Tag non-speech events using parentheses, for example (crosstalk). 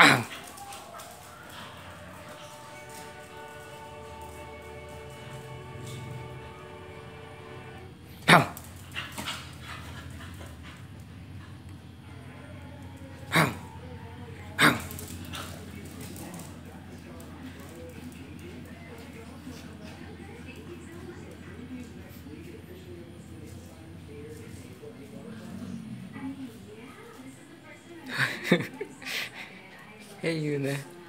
Bam! (laughs) 英雄ね。